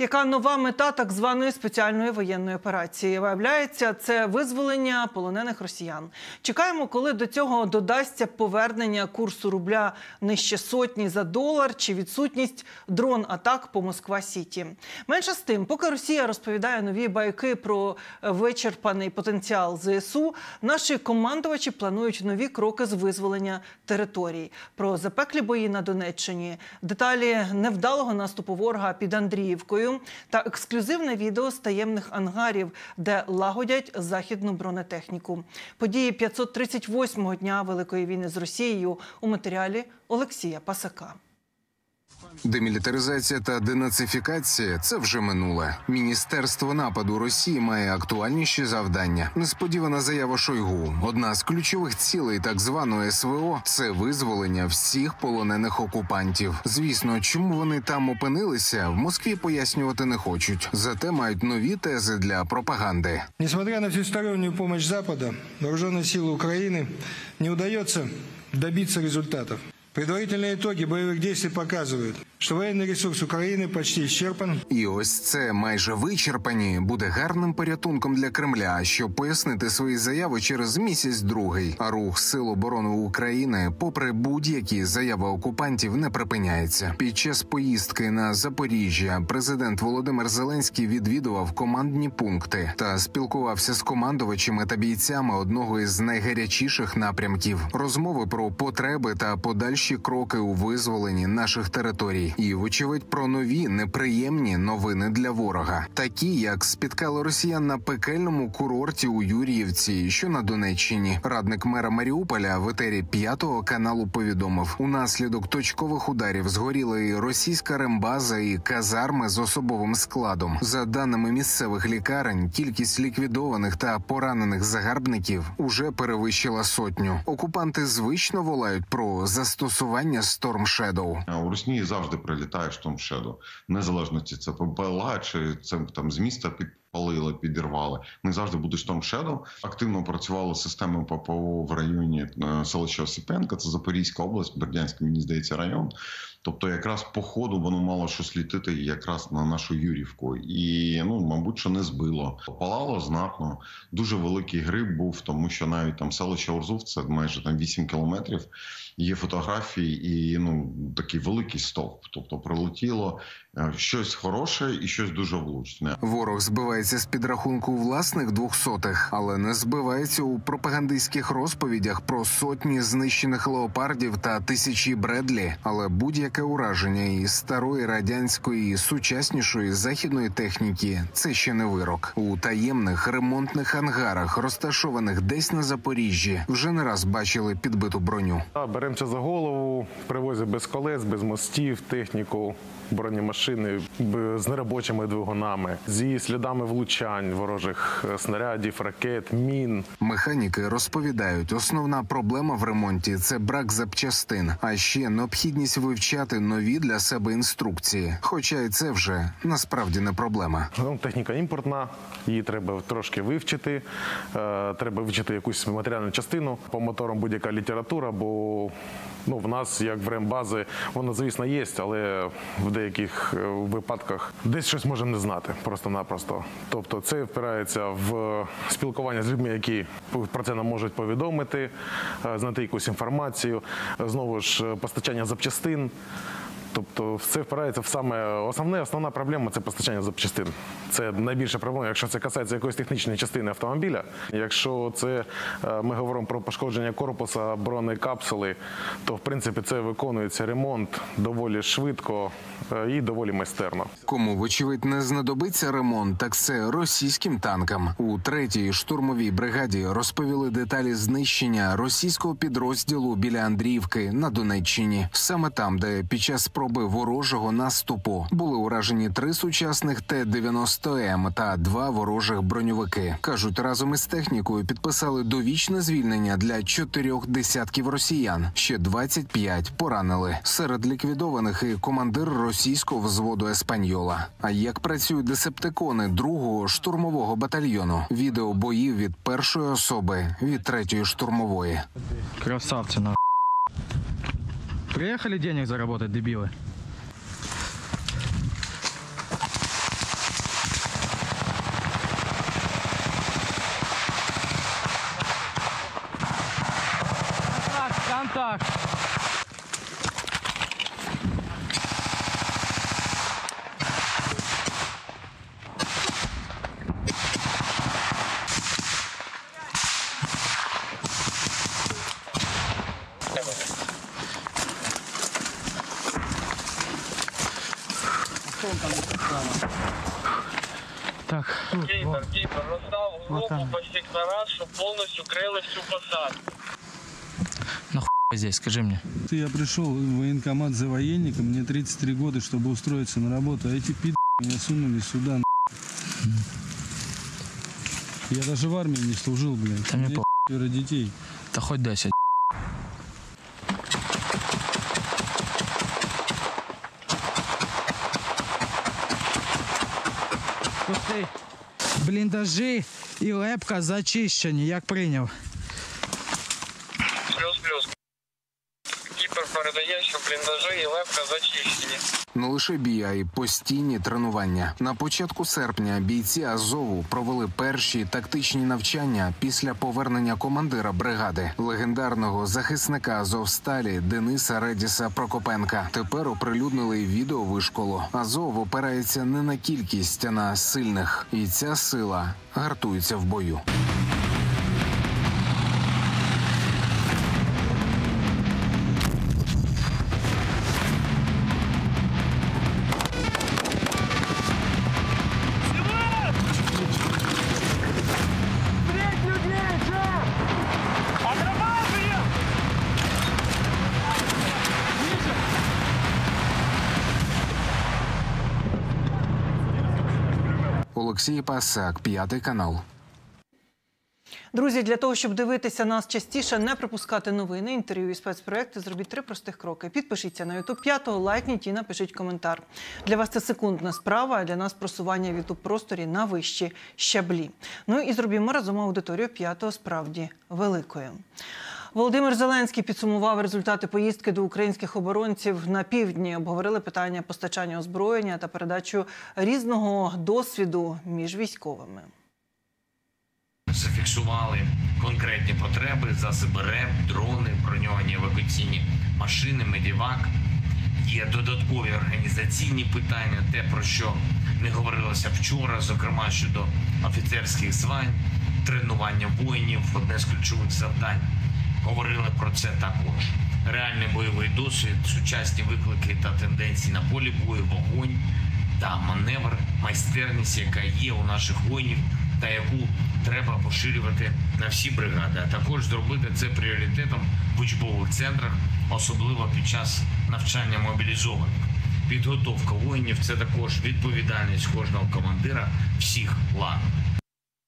Яка нова мета так званої спеціальної воєнної операції? Виявляється, це визволення полонених росіян. Чекаємо, коли до цього додасться повернення курсу рубля нижче сотні за долар чи відсутність дрон атак по Москва Сіті. Менше з тим, поки Росія розповідає нові байки про вичерпаний потенціал ЗСУ, наші командувачі планують нові кроки з визволення територій. Про запеклі бої на Донеччині, деталі невдалого наступу ворога під Андріївкою та ексклюзивне відео з таємних ангарів, де лагодять західну бронетехніку. Події 538-го дня Великої війни з Росією у матеріалі Олексія Пасака. Демілітаризація та денацифікація це вже минуле. Міністерство нападу Росії має актуальніші завдання. Несподівана заява Шойгу. Одна з ключових цілей так званої СВО це визволення всіх полонених окупантів. Звісно, чому вони там опинилися, в Москві пояснювати не хочуть. Зате мають нові тези для пропаганди. Несмотря на всестороннюю помощь Запада, вооруженные силы Украины не удается добиться результатов. Предварительные итоги боевых действий показывают, что военный ресурс Украины почти исчерпан. І ось це майже вичерпані буде гарним порятунком для Кремля, щоб пояснити свої заяви через місяць другий. А рух сил оборони України, попри будь-які заяви окупантів, не припиняється. Під час поїздки на Запоріжжя президент Володимир Зеленський відвідував командні пункти та спілкувався з командувачами та бійцями одного із найгарячіших напрямків. Розмови про потреби та подальші кроки у визволенні наших територій, і вочевидь про нові неприємні новини для ворога, такі як спіткало росіян на пекельному курорті у Юріївці, що на Донеччині. Радник мера Маріуполя в етері п'ятого каналу повідомив: унаслідок точкових ударів згоріла і російська рембаза і казарми з особовим складом. За даними місцевих лікарень, кількість ліквідованих та поранених загарбників уже перевищила сотню. Окупанти звично волають про застосування Storm Shadow. У Росії завжди прилітає Storm Shadow. незалежно чи це ПБЛА, чи це там з міста підпалили, підірвали. Не завжди буде Storm Shadow. Активно працювали системи ППО в районі е, селища Осипенка, це Запорізька область, Бердянський, мені здається, район. Тобто, якраз по ходу воно мало щось літити якраз на нашу Юрівку, і ну, мабуть, що не збило. Палало знатно. Дуже великий гриб був, тому що навіть там селище Орзув, це майже там 8 кілометрів. Є фотографії і ну такий великий стовп. Тобто прилетіло е, щось хороше і щось дуже влучне. Ворог збивається з підрахунку власних двохсотих, але не збивається у пропагандистських розповідях про сотні знищених леопардів та тисячі бредлі. Але будь-яке ураження із старої радянської і сучаснішої західної техніки це ще не вирок. У таємних ремонтних ангарах, розташованих десь на Запоріжжі, вже не раз бачили підбиту броню. Беремося за голову, привозять без колес, без мостів, техніку, бронемашини з неробочими двигунами, зі слідами влучань ворожих е, снарядів, ракет, мін. Механіки розповідають, основна проблема в ремонті це брак запчастин, а ще необхідність вивчати нові для себе інструкції. Хоча і це вже насправді не проблема. Ну, Техніка імпортна, її треба трошки вивчити. Е, Треба вивчити якусь матеріальну частину по моторам будь-яка література, бо ну, в нас, як в рембази, вона, звісно, є, але в деяких е, випадках десь щось можемо не знати просто-напросто. Тобто це впирається в спілкування з людьми, які про це нам можуть повідомити, знати якусь інформацію. Знову ж е, постачання запчастин. Тобто все впирається в саме основне, основна проблема це постачання запчастин. Це найбільша проблема, якщо це касається якоїсь технічної частини автомобіля. Якщо це е, ми говоримо про пошкодження корпуса бронекапсули, то в принципі це виконується ремонт доволі швидко е, і доволі майстерно. Кому вочевидь не знадобиться ремонт, так це російським танкам. У третій штурмовій бригаді розповіли деталі знищення російського підрозділу біля Андріївки на Донеччині, саме там, де під час спроби ворожого наступу були уражені три сучасних Т-90М та два ворожих броньовики. кажуть, разом із технікою підписали довічне звільнення для чотирьох десятків росіян. Ще 25 поранили. Серед ліквідованих і командир російського взводу Еспаньола. А як працюють десептикони другого штурмового батальйону? Відео боїв від першої особи від третьої штурмової. Красавцы, на. Приехали денег заработать, дебилы. контакт. Так. Кейтер, Кейтер, розстав групу по секторах, щоб повністю крили всю посадку. Нахуй здесь, скажи мне. Ты, Я пришел в военкомат за военником, мне 33 года, чтобы устроиться на работу, а эти пи*** меня сунули сюда. на***. Я даже в армии не служил, блядь. Да мне четверо детей. Да хоть 10. Бліндажі і лепка зачищені, як прийняв. Плюс-плюс. Кіпер передає, що бліндажі і лепка зачищені. Не лише бій, а й постійні тренування. На початку серпня бійці Азову провели перші тактичні навчання після повернення командира бригади легендарного захисника Азовсталі Дениса Редіса Прокопенка. Тепер оприлюднили відео вишколу. Азов опирається не на кількість, а на сильних, і ця сила гартується в бою. Олексій Пасак, п'ятий канал. Друзі, для того, щоб дивитися нас частіше, не пропускати новини, інтерв'ю і спецпроекти, зробіть три простих кроки. Підпишіться на YouTube 5, лайкніть і напишіть коментар. Для вас це секундна справа, а для нас просування в youtube просторі на вищі щаблі. Ну і зробімо разом аудиторію п'ятого справді великою. Володимир Зеленський підсумував результати поїздки до українських оборонців на півдні. Обговорили питання постачання озброєння та передачу різного досвіду між військовими. зафіксували конкретні потреби, засоби РЕП, дрони, броньовані евакуаційні машини, медівак. Є додаткові організаційні питання, те про що не говорилося вчора, зокрема щодо офіцерських звань, тренування воїнів, одне з ключових завдань. Говорили про це також. Реальний бойовий досвід, сучасні виклики та тенденції на полі бою, вогонь та маневр, майстерність, яка є у наших воїнів, та яку треба поширювати на всі бригади, а також зробити це пріоритетом в учбових центрах, особливо під час навчання мобілізованих. Підготовка воїнів це також відповідальність кожного командира всіх лан.